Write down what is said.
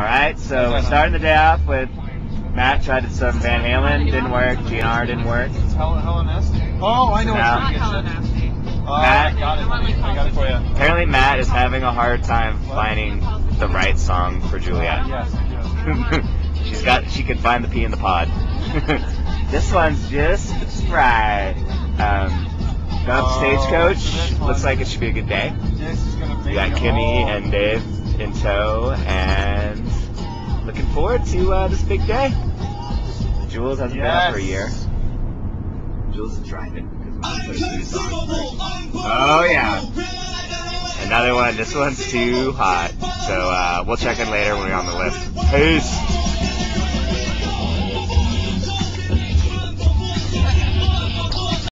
All right, so we're starting the day off with Matt tried some Van Halen, didn't work. GNR didn't work. Hell, Helen Oh, I know Now- what Not you're Helen getting. Nasty. Oh, I Matt? got it. I got it for you. Apparently, Matt is having a hard time finding the right song for Juliet. Yes, I. She's got. She can find the P in the pod. this one's just right. Um, going up to Oh, Stagecoach. Looks like it should be a good day. This is gonna be. We got Kimmy and Dave in tow, and looking forward to uh, this big day. Jules hasn't been out for a year. Jules is driving because we put a new song first. Oh yeah. Another one. This one's too hot. So uh, we'll check in later when we're on the lift. Peace.